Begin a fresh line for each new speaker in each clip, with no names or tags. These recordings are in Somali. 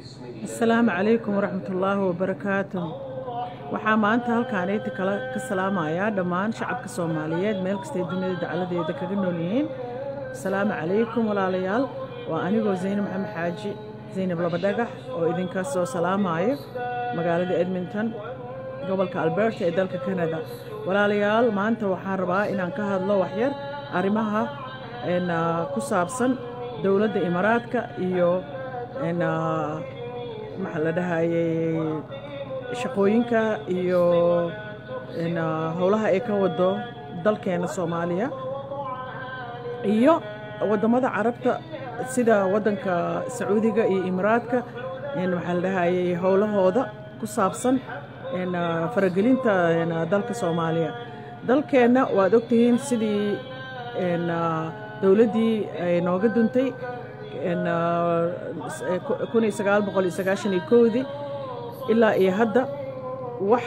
asalaamu calaykum waraxmatullaahi wabarakaatu waxaa maanta halkaanayti kala ka salaamayaa dhammaan shacabka soomaaliyeed. Meel kastay dunida dacaladeeda kaga nool yihiin. Asalaamu calaykum walaalayaal. Waa anigoo zaynab maxamed xaaji zaynab labadhagax oo idinka soo salaamayo magaalada edmonton gobolka alberta ee dalka canada. Walaalayaal maanta waxaan rabaa inaan ka hadlo waxyar arrimaha ku saabsan dowladda imaaraadka iyo maxaa la dhahayey shaqooyinka iyo howlaha ay ka wado dalkeena soomaaliya iyo waddamada carabta sida waddanka sacuudiga iyo imaraadka maxaa la dhahayey howlahooda ku saabsan faragelinta dalka soomaaliya. Dalkeenna waad ogtihiin sidii dowladdii ay nooga duntay dii ilaa iyo hadda wax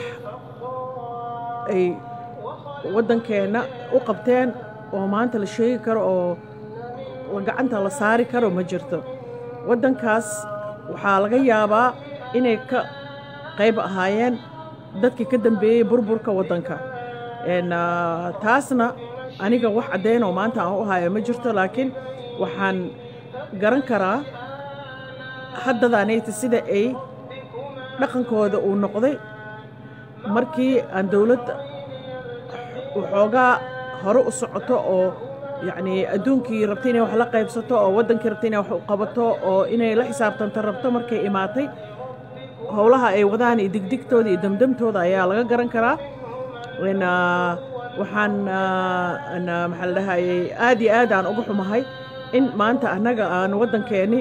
ay waddankeenna u qabteen oo maanta la sheegi karo oo gacanta la saari karo ma jirto. Waddankaas waxaa laga yaabaa inay ka qayb ahaayeen dadkii ka dambeeyey burburka waddanka. Taasna aniga wax caddayn oo maanta aan u hayo ma jirto laakiin waxaan garan karaa haddadaanayta sida ay dhaqankooda uu noqday. Markii aan dowladda waxoogaa hore u socoto oo yacnii adduunkii rabtay inay wax la qaybsato oo waddankii rabtay inay wax u qabato oo inay la xisaabtanto rabto markay imaatay howlaha ay wadaan iyo digdigtooda iyo demdemtooda ayaa laga garan karaa. Waxaan maxaa la dhahayey aad iyo aad aan uga xumahay in maanta annaga aan waddankeenni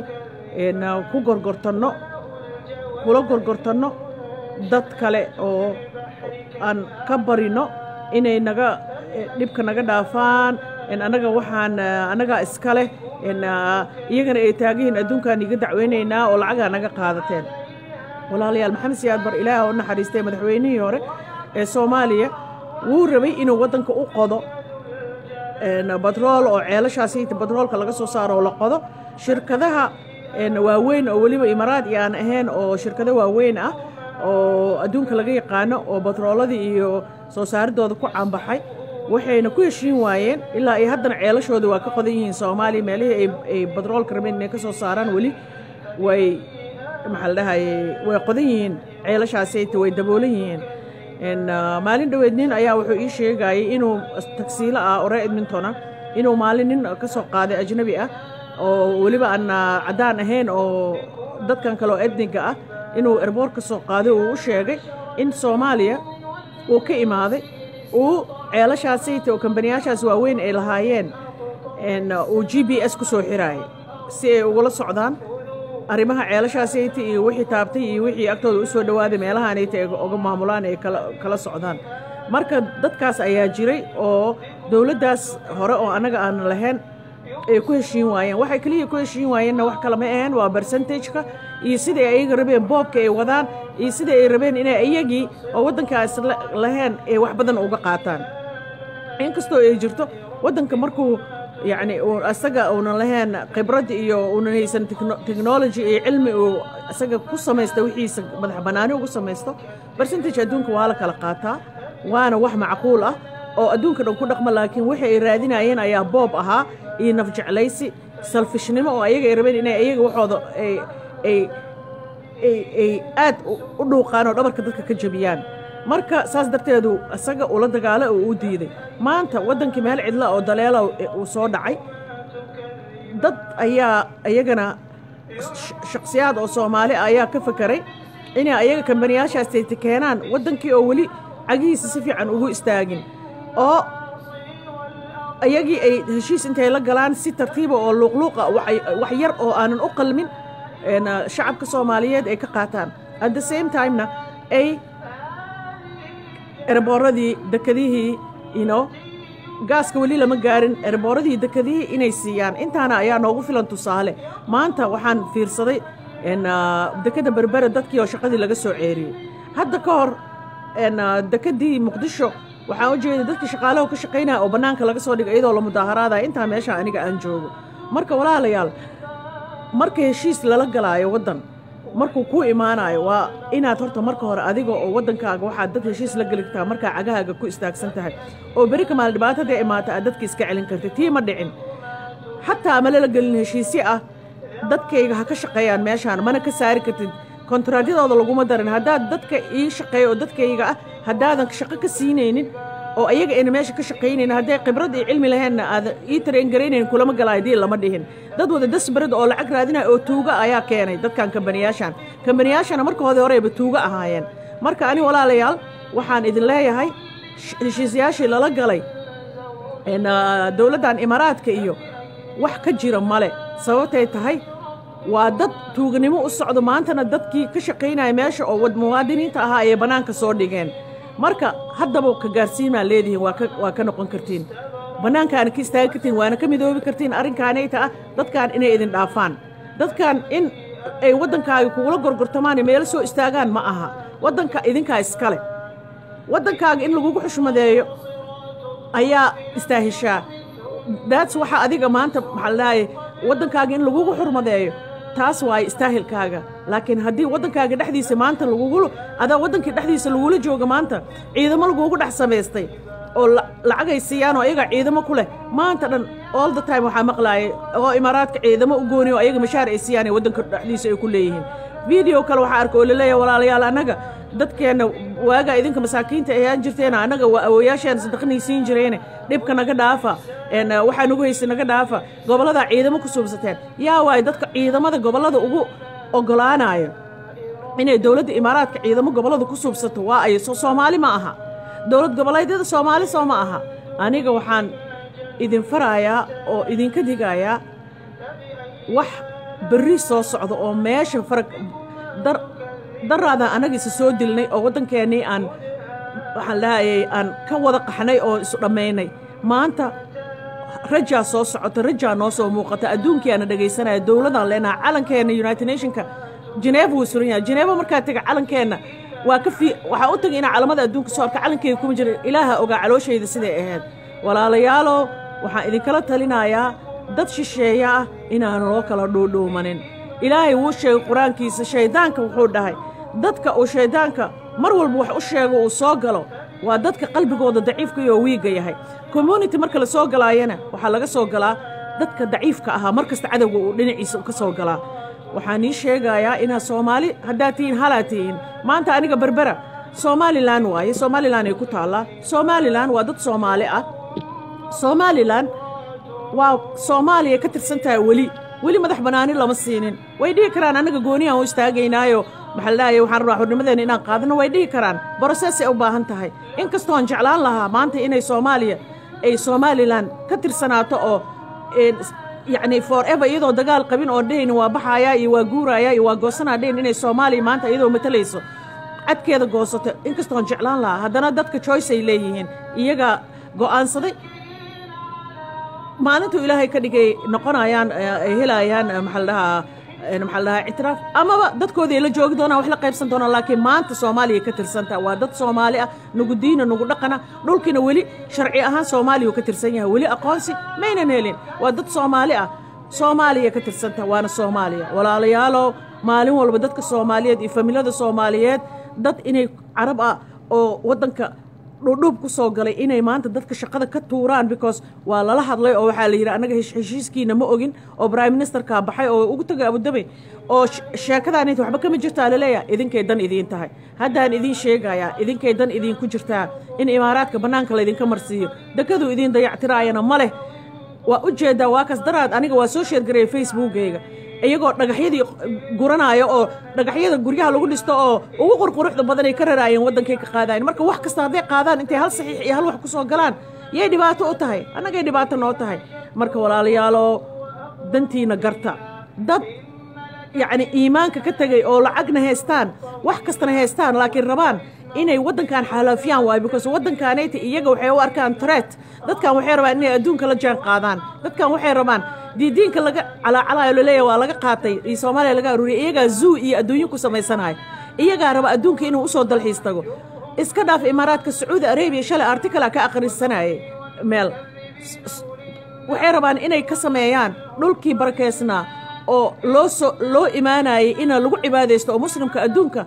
ku gorgortanno kula gorgortanno dad kale oo aan ka barino inay naga dhibka naga dhaafaan annaga waxaan annagaa iska leh iyagana ay taagihiin adduunkaan iga dacweynaynaa oo lacagaa naga qaadateen. Walaalayaal maxamed siyaad bar ilaah oo naxariistay madaxweynihii hore ee soomaaliya wuu rabay inuu waddanka u qodo batrool oo ceelashaasi batroolka laga soo saaro oo la qodo. Shirkadaha waaweyn oo weliba imaraad iyo aan ahayn oo shirkado waaweyn ah oo adduunka laga yaqaano oo batrooladii iyo soo saaridooda ku caanbaxay waxayna ku heshiin waayeen ilaa iyo haddana ceelashooda waa ka qodan yihiin. Soomaaliya meelihii ay batroolka rabeen inay ka soo saaraan weli way maxaa la dhahayey way qodan yihiin. Ceelashaasayta way daboolan yihiin maalin dhoweed nin ayaa wuxuu ii sheegayey inuu tagsiilo ah oo reer edmontona inuu maalin nin ka soo qaaday ajnabi ah oo weliba aan caddaan ahayn oo dadkan kale oo ah inuu erboor ka soo qaaday. Uu u sheegay in soomaaliya uu ka imaaday uu ceelashaasayta oo kambaniyaashaas waaweyn ay lahaayeen uu g b s ku soo xiraayay si ay ugula socdaan arrimaha ceelashaasayta iyo wixii taabtay iyo wixii agtooda u soo dhowaaday meelahaanayta ay uga maamulaan ay kala socdaan. Marka dadkaas ayaa jiray oo dowladdaas hore oo annaga aan lahayn ay ku heshiin waayeen. Waxay keliya ku heshiin waayeenna wax kale ma aheen waa bersentageka iyo sidai ayaga rabeen boobka ay wadaan iyo sida ay rabeen inay iyagii oo waddankaas lahayn ay wax badan uga qaataan. Inkastoo ay jirto waddanka markuu yacni isaga uunan lahayn khibrad iyo uunan haysan technology iyo cilmi uu isaga ku samaysta wixiisa madax bannaani ugu samaysto bercentage adduunka waa la kala qaataa waana wax macquul ah oo adduunka dhan ku dhaqma laakiin wixii ay raadinayeen ayaa boob ahaa iyo nafjeclaysi salfishnimo oo ayaga ay rabeen inay ayaga waxooda ay ay ay aad u dhuuqaan oo dhabarka dadka ka jabiyaan marka saas darteedu isaga ula dagaala oo u diiday. Maanta waddankii meel cidla oo daleela uu soo dhacay dad ayaa iyagana shakhsiyaad oo soomaali ayaa ka fakeray inay ayaga kambaniyaashaastayta keenaan waddankii oo weli cagihiisa si fiican ugu istaagin. Oo iyagii ay heshiis intay la galaan si tartiiba oo luuqluuqa wax yar oo aanan u qalmin shacabka soomaaliyeed ay ka qaataan. At the same timena ay erbooradii dekadihii ino gaaska weli lama gaarin erbooradii dekadihii inay siiyaan. Intaana ayaa noogu filan tusaale. Maanta waxaan fiirsaday dekadda berbere dadkii oo shaqadii laga soo ceeriyey hadda ka hor dekadii muqdisho waxaan u jeeday dadkii shaqaalaha ka shaqaynaya oo bannaanka laga soo dhigay iyadoo la mudaaharaadaya intaa meesha aniga aan joogo. Marka walaalayaal marka heshiis lala galaayo waddan markuu kuu imaanayo waa inaad horta marka hore adiga oo waddankaaga waxaad dad heshiis la geli kartaa markaa cagahaaga ku istaagsan tahay. Oo beri kamaal dhibaatada imaata aad dadka iska celin kartid tii ma dhicin. Xataa ma lala gelin heshiisyo ah. Dadkayga ha ka shaqeeyaan meeshaan mana ka saari kartid. Kontaraadyadooda laguma darin. Haddaad dadka ii shaqeeya oo dadkayga ah haddaadan shaqo ka siinaynin oo ayaga ayna meesha ka shaqaynaynin hadday khibrad iyo cilmi laheenna aadan ii tareengaraynayn kulama galaayo dii lama dhihin. Dad wada dasbarad oo lacag raadinaya oo tuuga ayaa keenay dadkan kambaniyaashan. Kambaniyaashana markoodii horeyba tuuga ahaayeen. Marka ani walaalayaal waxaan idin leeyahay heshiisyaashii lala galay dowladdan imaaraadka iyo wax ka jira male. Sababtay tahay waa dad tuuganimo u socdo maantana dadkii ka shaqaynaya meesha oo muwaadiniinta ahaa ayay bannaanka soo dhigeen marka haddaba ka gaarsiinmaa leedihiin waa ka noqon kartiin. Bannaankaana ka istaagi kartiin waana ka midoobi kartiin arrinkaanayta ah dadkan inay idin dhaafaan. Dadkan in ay waddankaaga kugula gorgortamaan meelo soo istaagaan ma aha. Waddanka idinkaa iskale waddankaaga in lagugu xushmadeeyo ayaa istaahishaa. Daats waxaa adiga maanta maxaa ladhahaye waddankaaga in lagugu xurmadeeyo taas waaye istaahilkaaga. Laakiin haddii waddankaaga dhexdiisa maanta lagugu adaa waddankii dhexdiisa lagula jooga maanta ciidamo lagugu dhex samaystay oo lacagay siiyaan oo ayaga ciidamo ku leh maanta dhan all the time waxaa maqlaaya oo imaaraadka ciidamo u gooni oo ayaga mashaar ay siiyaan ee waddanka dhexdiisa ay ku leeyihiin. Video kale waxaa arka oo la leeyahay walaalayaal annaga dadkeenna waagaa idinka masaakiinta ayaan jirteena annaga waa awooyaasheen sadaqnay siin jireene. Dhibka naga dhaafa waxaa nagu haysa naga dhaafa gobolladaa ciidamo ku suubsateen. Yaa waayo dadka ciidamada gobollada ugu oggolaanaya inay dowladda imaaraadka ciidamo gobollada ku suubsato waa ay soomaali ma aha. Dowlad goboleedyada soomaali soo ma aha. Aniga waxaan idin farayaa oo idinka digayaa wax berri soo socda oo meesha farag daraadaan annagiisa soo dilnay oo waddankeennii aan waxaan lahayay aan ka wada qaxnay oo isu dhammaynay. Maanta rajaa soo socota rajaa noo soo muuqata adduunkiiaana dhegaysanaya dowladaan leenaha calankeenna united nationka jineeva wuu suran yahay. Jineeva markaa tega calankeenna waa ka fii waxaa u tagay inaa calamada adduunka soo arka calankeyga kuma jira ilaaha ogaa calooshayda siday ahayd? Walaalayaalow waxaan idinkala talinayaa dad shisheeya ah inaan loo kala dhuudhuumanin ilaahay wuu sheegay qur'aankiisa shayddaanka wuxuu dhahay dadka uu shayddaanka mar walba wax u sheego uu soo galo waa dadka qalbigooda daciifka iyo wiigga yahay. Community marka la soo galaayana waxaa laga soo galaa dadka daciifka ahaa mar kasta cadowga uu dhinaciisa ka soo galaa. Waxaan ii sheegayaa inaad soomaali haddaad tihiin halaad tihiin. Maanta aniga berbera somalilan waaye somalilan ay ku taallaa. Somalilan waa dad soomaali ah. Somalilan waa soomaaliya ka tirsan tahay weli weli madax bannaani lama siinin. Way dhihi karaan annaga gooniyan u istaagaynaayo. Maxaa ladhahaye waxaan rabaa xurnimadeena inaan qaadano way dhihi karaan. Brosesay u baahan tahay. In kastoon jeclaan lahaa maanta inay soomaaliya ay somalilan ka tirsanaato oo yacni forever iyadoo dagaal qabin oo dhehaynin waa baxayaa iyo waa guurayaa iyo waa goosanaa dhehin inay soomaaliya maanta iyadoo matalayso. Cadkeeda goosato. In kastoon jeclaan lahaa haddana dadka joyce ay leeyihiin. Iyagaa go'aansaday maalintuu ilaahay ka dhigay noqonayaan ay helayaan maxaa la dhahaa maxaa la ictiraaf. Amaba dadkoodii la joogi doonaan wax la qaybsan doonaan laakiin maanta soomaaliya ka tirsanta. Waa dad soomaali ah nugu diina nugu dhaqana. Dhulkiina weli sharci ahaan soomaaliya ka tirsan yahay. Weli aqoonsi maynan helin. Waa dad soomaali ah soomaaliya ka tirsanta waana soomaaliya. Walaalayaalow maalin walba dadka soomaaliyeed iyo familada soomaaliyeed dad inay carab ah oo waddanka dhudhuub ku soo galay inay maanta dadka shaqada ka tuuraan because waa lala hadlay oo waxaa la yidhi annaga heshiiskiina ma ogin. Oo prime ministerkaa baxay oo ugu tagay abudabey oo sheekadaanit waxba kama jirtaa la leeyahay idinkay dan idiin tahay. Haddaan idiin sheegayaa idinkay dan idiinku jirtaa. In imaaraadka bannaanka laydinka marsiiyo. Dekaduu idiin dayactiraayana ma leh. Waa u jeeddaa waa kas daraad aniga waa soo sheergareeya facebookgayga iyagoo dhagaxyadii guranaayo oo dhagaxyada guryaha lagu dhisto oo ugu qurquruxda badanay ka raraayeen waddankay ka qaadayen marka wax kasta hadday qaadaan intay hal saxiix iyo hal wax ku soo galaan yay dhibaato u tahay. Annagay dhibaato noo tahay. Marka walaalayaaloo dantiina garta. Dad yacni iimaanka ka tegay oo lacagna haystaan wax kastana haystaan laakiin rabaan inay waddankan xalaafiyaan waayo because waddankaanayta iyaga waxay u arkaan tret dadkan waxay rabaan inay adduunka la jaan qaadaan. Dadkan waxay rabaan diidiinka laga calaacalaayo la leeyahay waa laga qaatay. Iyo soomaaliya laga aruuriyay iyagaa zuu iyo adduunyo ku samaysanahay iyagaa raba adduunka inuu u soo dalxiis tago. Iska dhaaf imaaraadka sacuudi arabiya shalay artikala ka akhrisanayay meel waxay rabaan inay ka sameeyaan dhulkii barakeysnaa oo loo loo imaanayay ina lagu cibaadaysto oo muslimka adduunka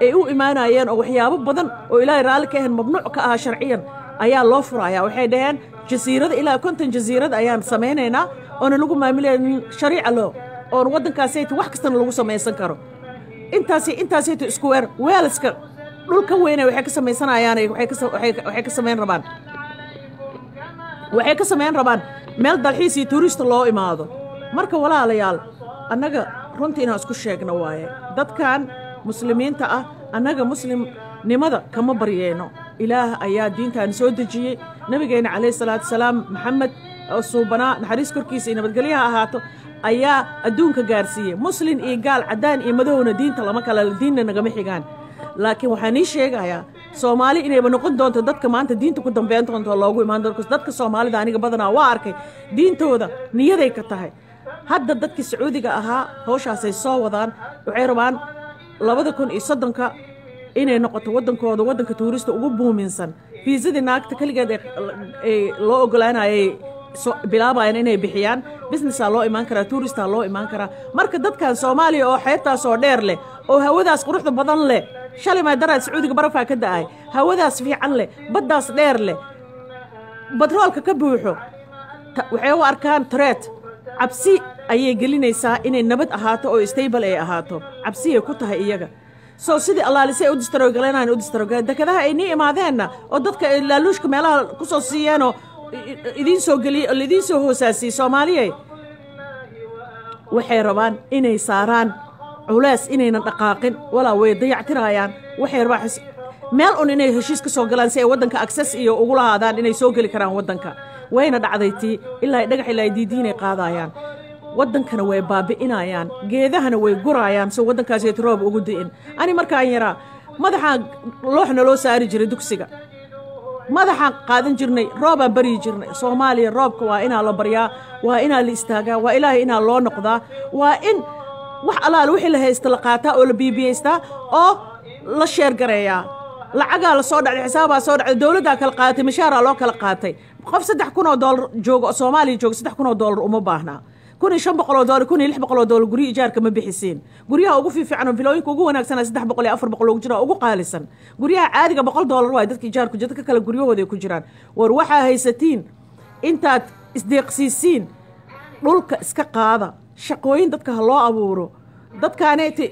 ay u imaanayeen oo waxyaabo badan oo ilaahay raalli ka ahayn mamnuuc ka ahaa sharciyan ayaa loo furaya waxay dhaheen jasiirada ilaa konton jasiirad ayaan samaynaynaa oona lagu maamulaynin shariica loo oon waddankaasayta wax kastana lagu samaysan karo. Intaasi intaasayta isku weer. Weelska dhulka weyne waxay ka samaysanayaan waxay ka samayn rabaan. Waxay ka samayn rabaan. Meel dalxiis iyo tuurista loo imaado. Marka walaalayaal annaga runtii inaan isku sheegno waaye dadkan muslimiinta ah annaga muslimnimada kama baryeyno ilaah ayaa diintaan soo dejiyey. Nebigeenna calayhi salaatu wasalaam maxamed suubanaa naxariis korkiisa iyo nabadgelyaha ahaato ayaa adduunka gaarsiiyey. Muslin iyo gaal caddaan iyo madowna diinta lama kala diinna nagama xigaan. Laakiin waxaan ii sheegayaa soomaali inayba noqon doonto dadka maanta diinta ku dambeyn doonto oo loogu imaan doonto dadka soomaalida aniga badanaa waa arkay diintooda niyaday ka tahay hadda dadkii sacuudiga ahaa howshaasay soo wadaan waxay rabaan labada kun iyo soddonka inay noqoto waddankooda waddanka tuurista ugu buuminsan. Fiisadii naagta keligeed ee loo ogolaanayay bilaabayaan inay bixiyaan. Businessaa loo imaan karaa tuuristaa loo imaan karaa marka dadkan soomaaliya oo xeebtaas oo dheer leh oo hawadaas quruxda badan leh shalay maadaraad sacuudiga barafaa ka da'ay. Hawadaas fiican leh baddaas dheer leh. Batroolka ka buuxo waxay u arkaan tareet cabsi ayay gelinaysaa inay nabad ahaato oo stable ay ahaato. Cabsiyay ku tahay iyaga. Soo sidii allaalisay u distaroogalanaan u distaroogalan dekadaha ay nii imaadeenna oo dadka laaluushka meelaha ku soo siiyeenoo idiin soo geliye oo laidiin soo hoosaasiyey soomaaliyay waxay rabaan inay saaraan culays inaynan dhaqaaqin walaa way dayactirayaan. Waxay rabaan meel un inay heshiis ka soo galaan si ay waddanka akses iyo ugu lahaadaan inay soo geli karaan waddanka. Wayna dhacday tii ilaa dhagax ilaa ay diidiinay qaadayaan. Waddankana way baabi'inayaan geedahana way guraayaan si waddankaasiyt roob ugu di'in. Ani markaan yaraa madaxaan looxna loo saari jiray dugsiga madaxaan qaadan jirnay roobaan baryi jirnay. Soomaaliya roobka waa inaa la baryaa waa inaa la istaagaa waa ilaahay inaa loo noqdaa. Waa in wax allaale wixii la haysta la qaataa oo la biibiyaystaa oo la sheergareeyaa lacagaa la soo dhacday xisaabaa soo dhacday dowladdaa kala qaadatay mashaaraa loo kala qaatay. Qof saddex kun oo doolar jooga oo soomaaliya jooga saddex kun oo doolar uma baahnaa kun iyo shan boqol oo doolar kun iyo lix boqol oo doolar guryo ijaarka ma bixisiin guryaha ugu fiifiican oo filooyinka ugu wanaagsanaa saddex boqol iyo afar boqol ugu jira ugu qaalisan. Guryaha caadiga boqol doolar waay dadka ijaarku dadka kale guryahooda ku jiraan. War waxaa haysatiin intaad isdeeqsiisiin dhulka iska qaada shaqooyin dadka ha loo abuuro dadkaaneti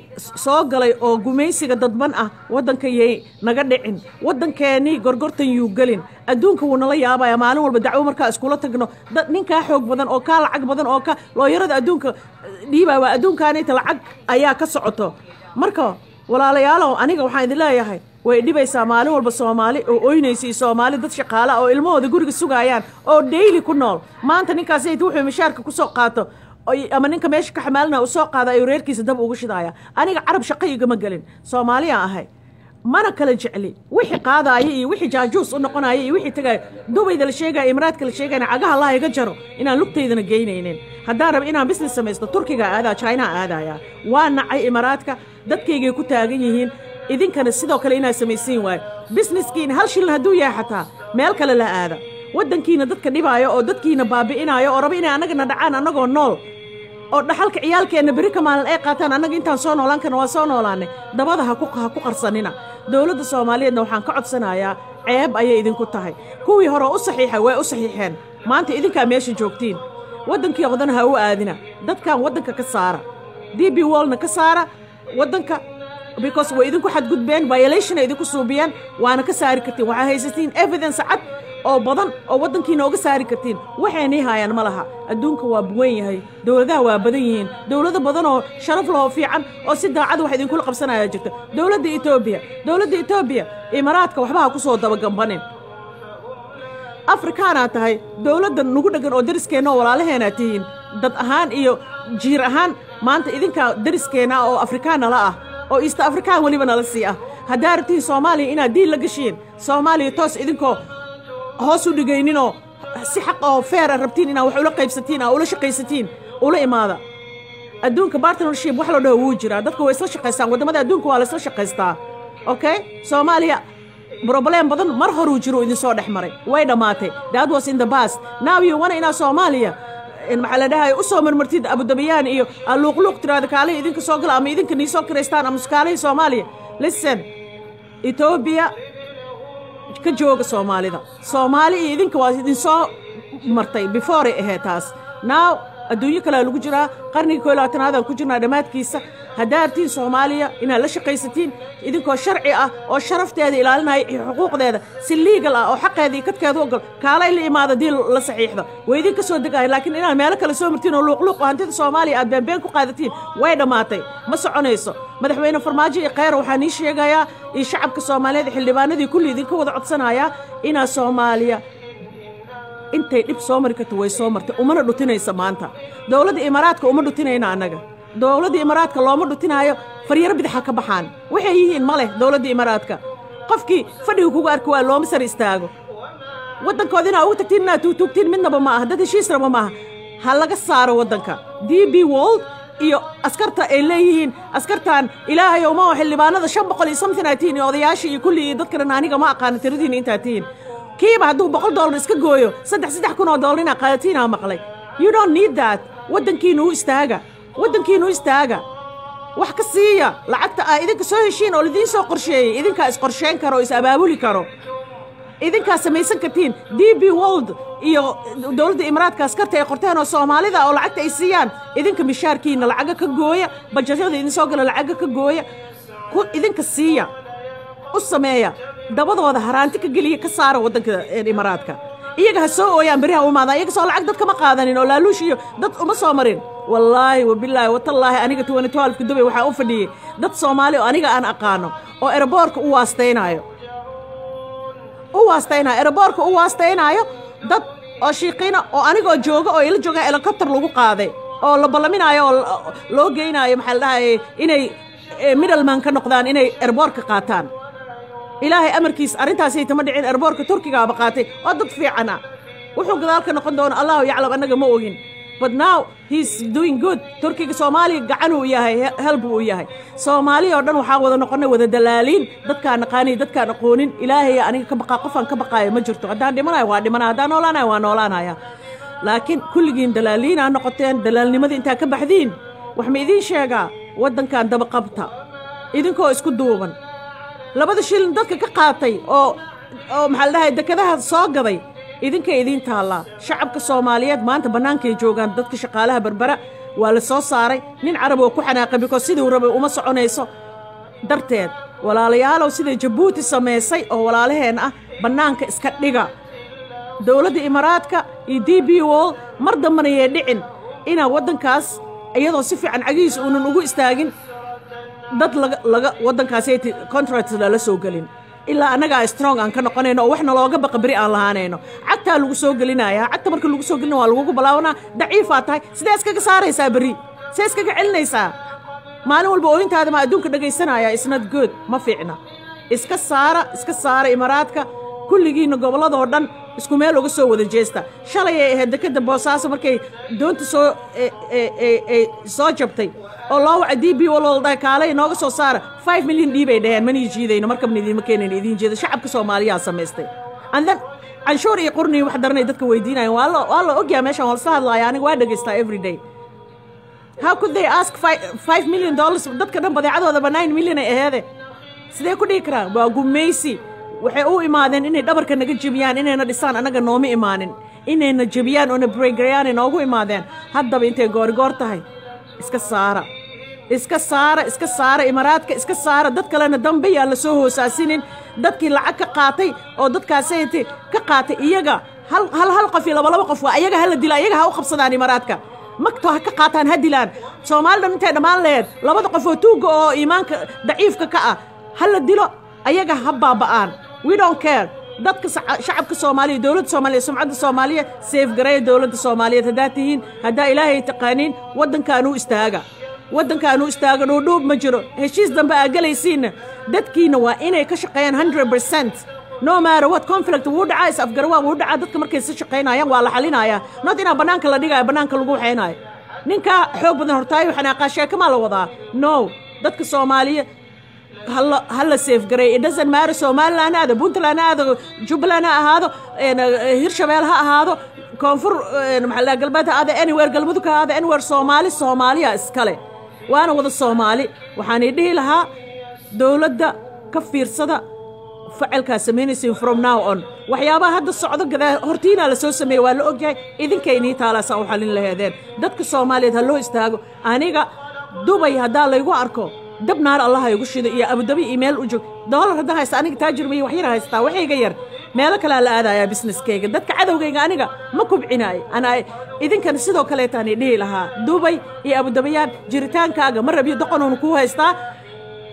soo galay oo gumaysiga dadban ah waddanka yay naga dhicin. Waddankeennii gorgortan yuu gelin adduunka wuu nala yaabaya. Maalin walba dacwo markaa iskula tagno. Dad nin kaa xoog badan oo kaa lacag badan oo ka looyarada adduunka dhiibaa waa adduunkaaneti lacag ayaa ka socoto. Marka walaalayaalow aniga waxaan idin leeyahay way dhibaysaa maalin walba soomaali oo oynaysay soomaali dad shaqaala oo ilmahooda guriga sugaayaan oo dhayli ku nool. Maanta ninkaasayt wuxuu mishaarka ku soo qaato ama ninka meesha ka xamaalina uu soo qaada ayuu reerkiisa dab ugu shidaaya. Aniga carab shaqo igama gelin. Soomaaliyaan ahay. Mana kala jecli. Wixii qaadaaya iyo wixii jaajuus u noqonaya iyo wixii tagaya dubayda la sheegaya imraadka la sheegayna cagaha allaha iga jaro. Inaan lugtaydana geynaynin haddaan raba inaan business samaysto turkiga aadaa chinaha aadaya waa nacay imaraadka dadkaygay ku taagan yihiin. Idinkana sidoo kale inaad samaysiin waayo businesskiina hal shilin hadduu yahay xataa. Meel kale la aada. Waddankiina dadka dhibaayo oo dadkiina baabi'inaayo oo raba inay annagana dhacaan annagoo nool oo dhaxalka ciyaalkeenna beri ka maalin ay qaataan annaga intaan soo noolaan karna waa soo noolaanay. Dabada ha ku qarsanina. Dowladda soomaaliyeedna waxaan ka codsanayaa ceeb ayay idinku tahay. Kuwii hore u saxiixay way u saxiixeen. Maanta idinkaa meesha joogtiin. Waddankii odana ha u aadina. Dadkan waddanka ka saara. D b wallna ka saara waddanka because way idinku xadgudbeen violation ay idinku suubiyeen waana ka saari kartiin. Waxaa haysatiin evidence cad oo badan oo waddankiina uga saari kartiin. Waxaynii haayaan ma laha. Adduunka waa weyn yahay. Dowladaha waa badan yihiin. Dowlado badan oo sharaf lahoo fiican oo si daacad wax idinkula qabsanaya jirta. Dowladda etoobiya dowladda etoobiya imaaraadka waxba ha ku soo dabagambanin. Afrikaanaa tahay dowladda nugu dheggan oo dariskeenna oo walaalaheenaa tihiin. Dad ahaan iyo jiir ahaan maanta idinkaa dariskeenna oo afrikaan nala ah oo east afrikaan weliba nala sii ah. Haddaa rabtiin soomaaliya inaad diin la gashiin soomaaliya toos idinkoo hoos u dhigayninoo si xaq oo feera rabtiin inaad wax ula qaybsatiin aa ula shaqaysatiin ula imaada. Adduunka bartnership wax loo dhaho wuu jiraa. Dadka way isla shaqaystaan. Waddamada adduunka waa la isla shaqaystaa. Okay? Soomaaliya broblem badan mar horuu jiro idin soo dhex maray. Way dhammaatay. That was in the past. Now you wana inaa soomaaliya maxaa la dhahay u soo marmartid abudabiyaan iyo luuqluuq tiraada kaalihi idinka soo gala ama idinka nii soo kiraystaan ama kaalihii soomaaliya. Listen etoobiya ka jooga soomaalida soomaali iyo idinka waa idin soo martay beforey ahayd taas. Now adduunyo kalea lagu jiraa. Koo labaatanaadaan ku jirnaa dhammaadkiisa. Haddaa artiin soomaaliya inaad la shaqaysatiin idinkoo sharci ah oo sharafteeda ilaalinaya iyo xuquuqdeeda si liigal ah oo xaqeeda iyo kadkeeda ogol kaalay la imaada dii la saxiixda way idinka soo degaaya laakiin inaad meelo kale soo martiin oo luuqluuq oo hantida soomaaliya aad beenbeen ku qaadatiin way dhammaatay. Ma soconayso. Madaxweyne farmaajo iyo kheyr waxaa nii sheegayaa iyo shacabka soomaaliyeed xildhibaanadii kulli idinka wada codsanayaa inaad soomaaliya intay dhib soo mari karto way soo martay. Umana dhutinaysa maanta. Dowladda imaaraadka uma dhutinayna annaga. Dowladda imaaraadka looma dhutinaayo. Faryaro bidaxa ka baxaan. Waxay yihiin ma leh dowladda imaaraadka. Qofkii fadhiga kugu arki waa looma sar istaago. Waddankooda inaa ugu tagtiin inaad tuugtuugtiin midnaba ma aha. Dad heshiisnaba ma aha. Ha laga saaro waddanka. D b wold iyo askarta ay leeyihiin askartan ilaahay uma oo xildhibaanada shan boqol iyo something aad tihiin iyo odayaashii iyo kulli iyo dadka dhan aniga ma aqaana tiradiina intaad tihiin kiiba hadduu boqol dollar iska gooyo? Saddex saddex kun oo dollar inaa qaadatiinaa maqlay. You don't need that. Waddankiina u istaaga. Waddankiina u istaaga. Wax ka siiya. Lacagta aa idinka soo heshiin oo lidiin soo qorsheeyey idinkaa isqorsheyn karo oo is abaabuli karo. Idinkaa samaysan kartiin. D b wold iyo dowladda imaaraadka askarta ay qorteen oo soomaalida oo lacagta ay siiyaan idinka mishaarkiina lacaga ka gooya bajetyada idin soo gala lacaga ka gooya idinka siiya u sameeya dabadooda haraanti ka geliya ka saara waddanka imaaraadka. Iyaga ha soo ooyaan beriha u imaadaan iyaga soo lacag dad kama qaadanin oo laaluush iyo dad uma soo marin. Wallaahi wabilaahi watallaahi aniga tuwani twaalfka dubay waxaa u fadhiyey dad soomaali oo aniga aan aqaano oo eraboorka u waastaynaayo u waastaynaayo eraboorka u waastaynaayo dad oo shiiqiina oo anigoo jooga oo ila jooga helikobtar lagu qaaday oo la ballaminaayo oo loo geynaayo maxaa la dhahaye inay middleman ka noqdaan inay erboorka qaataan ilaahay amarkiis arrintaasay tama dhicin erboorka turkigaaba qaatay. Oo dad fiican ah wuxuu gadaalka noqon doona allahu yaclam annaga ma ogin. But now he's doing good. Turkiga soomaaliya gacanuu yahay helbuu u yahay. Soomaaliya oo dhan waxaa wada noqonay wada dalaaliin. Dadkaan naqaaniy dadkaan aqoonin ilaahaya aniga ka baqaa qofaan ka baqaayo ma jirto. Haddaan dhimanayo waa dhimanaya haddaan noolaanayo waa noolaanaya. Laakiin kulligiin dalaaliinaa noqoteen dalaalnimadii intaa ka baxdiin. Wax ma idiin sheegaa? Waddankan dabaqabta idinkoo isku duuban labada shilin dadka ka qaatay oo oo maxaa la dhahay dekadaha soo gaday idinkay idiin taallaa. Shacabka soomaaliyeed maanta bannaankay joogaan dadka shaqaalaha berbera waa la soo saaray. Nin carab oo ku xanaaqay bikoos siduu rabay uma soconayso. Darteed walaalayaalow siday jabuuti samaysay oo walaalaheen ah bannaanka iska dhiga. Dowladda imaaraadka iyo d b wol mar dambana yee dhicin. Inaa waddankaas iyadoo si fiican cagihiis uunan ugu istaagin dad laga waddankaasayt contract lala soo gelin. Ilaa annagaa strong aan ka noqonayno oo waxna looga baqa beri aan lahaanayno. Cagtaa lagu soo gelinayaa cagta marka lagu soo gelina waa lagugu balaabanaa daciifaa tahay. Sidee iskaga saaraysaa berri sidee iskaga celinaysaa? Maalin walba ooyintaada ma adduunka dhegaysanaya isnad good. Ma fiicna. Iska saara iska saara imaaraadka kulligiinna gobolladoo dhan isku meel uga soo wada jeesta. Shalay ay ahayd dekadda boosaaso markay doonta soo soo jabtay. Oo loo waca d b waloldahay kaalay inooga soo saara. Five milyan dhiibay dhaheen. Manii jiidayno. Markabna idiinma keenayno idiin jeeda. Shacabka soomaaliyaa samaystay andan canshuur iyo qurni wax daranay dadka weydiinayan waa la ogyaa meeshan waa lasla hadlaaya aniga waa dhegaystaa every day. How could they ask five million dollars? Dadka dhan badeecadooda nine million ay aheede. Sidee ku dhihi karaan? Waa gumaysi waxay u imaadeen inay dhabarka naga jebiyaan inayna dhisaan annaga nooma imaanin. Inayna jebiyaan oona bregrayaan inoogu imaadeen. Haddaba intay goorigoor tahay iska saara. Iska saara iska saara imaaraadka iska saara. Dad kalena dambe yaa la hoosaasinin. Dadkii lacag ka qaatay oo dadkaasayt ka qaatay iyaga. Hal hal hal qof iyo laba laba qof waa iyaga hala dila iyaga ha u qabsadaan imaaraadka magto ha ka qaataan ha dilaan. Soomaalidhan intay dhammaan laheed labada qof oo tuugga oo iimaanka daciifka ka ah ha la dilo ayaga ha baaba'aan care. Dadka shacabka soomaaliya dowladda soomaaliya sumcadda soomaaliya seefgareeya dowladda soomaaliyeed haddaad tihiin haddaa ilaahay taqaaniin waddankaanuu istaaga. Waddankaanuu istaaga dhuudhuub ma jiro. Heshiis dambe aa gelaysiinna dadkiinna waa inay ka shaqeeyaan hundred percent. No matter what conflict wuu dhacaa is afgarawaa wuu dhacaa dadka markay si shaqaynayaan waa la xalinayaa not inaa bannaanka la dhigaayo bannaanka lagu waxaynayo. Ninkaa xoog badan hortaayo xanaaqaa sheekamaa la wadaa. No. Dadka soomaaliya ha la seefgareey matter. Somaliland ha aado puntland ha aado jubbaland ha ahaado hirshabeel ha ahaado koonfur maxaa la galbeed ha aada anywhere galmudug ha aada anywhere soomaali soomaaliya iskale. Waana wada soomaali. Waxaan dhihi lahaa dowladda ka fiirsada facilkaa samaynaysiin from now on. Waxyaabaha hadda socdo gadaa hortiinaa la soo sameeye waa la ogyahay idinkaynii taalaasaa u xallin laheedeen dadka soomaaliyeed ha loo istaago. Aniga dubay haddaa laygu arko dab naar allaha igu shido iyo abudabi iyo meel u joog doolar haddaan haysta aniga taajir miyo wax yar haystaa waxayga yar. Meelo kalea la aadayaa businesskayga. Dadka cadowgayga aniga ma kubcinaayo anaa idinkana sidoo kaleetaan dhihi lahaa. Dubay iyo abudabayaan jiritaankaaga ma rabiyo doqonuun kuu haystaa?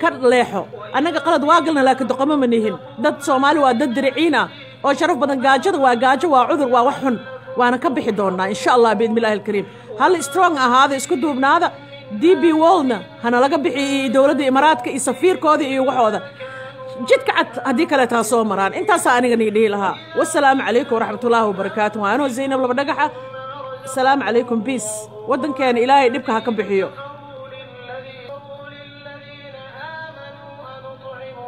Ka leexo. Annaga qalad waa galna laakiin doqomo ma nihin. Dad soomaali waa dad diriciin ah oo sharaf badan gaajada waa gaajo waa cudur waa wax xun. Waana ka bixi doonnaa insha allah biidnillahi alkariim. Hal strong ahaada isku duubnaada d b wolna hana laga bixi dowladda imaaraadka iyo safiirkooda iyo waxooda. Jidka cad haddii kaleetaa soo maraan. Intaasaa aniga nii dhihi lahaa. Wasalaamu calaykum waraxmatullaahi wabarakaatu waa anoo zaynab laba dhagaxa asalaamu calaykum biis waddankeena ilaahay dhibka ha ka bixiyo